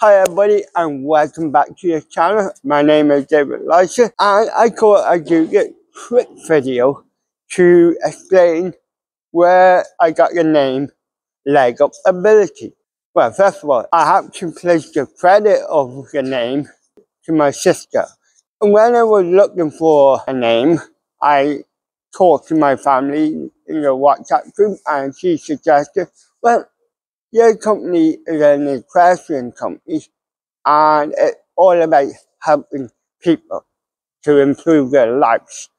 Hi everybody and welcome back to your channel. My name is David Lysaght and I thought I'd do a quick video to explain where I got the name Leg Up Ability. Well, first of all, I have to place the credit of the name to my sister. And when I was looking for a name, I talked to my family in the WhatsApp group and she suggested, well, your company is an equestrian company and it's all about helping people to improve their lives.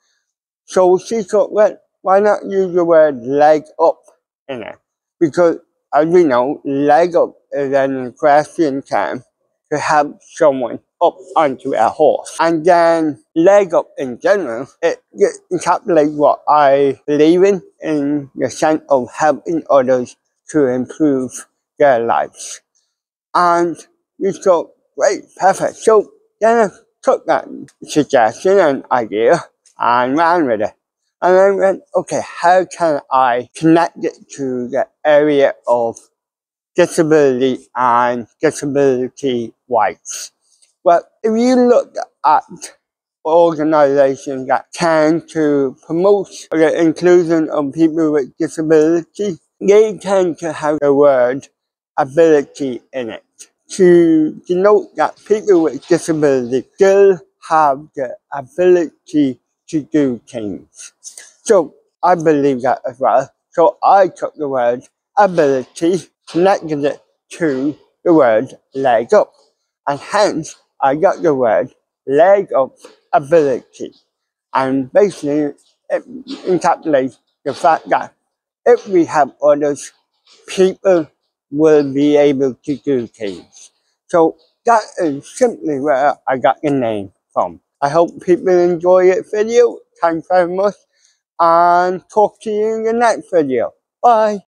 So she thought, well, why not use the word leg up in it? Because as we know, leg up is an equestrian term to help someone up onto a horse. And then leg up in general, it, encapsulates what I believe in, in the sense of helping others to improve their lives. And we thought, great, perfect. So Dennis took that suggestion and idea and ran with it. And then went, okay, how can I connect it to the area of disability and disability rights? Well, if you look at organizations that tend to promote the inclusion of people with disability, they tend to have the word ability in it to denote that people with disability still have the ability to do things. So I believe that as well. So I took the word ability, connected it to the word leg up. And hence I got the word leg up ability. And basically it encapsulates the fact that if we have others, people will be able to do things. So that is simply where I got the name from. I hope people enjoy it video. Thanks very much and talk to you in the next video. Bye.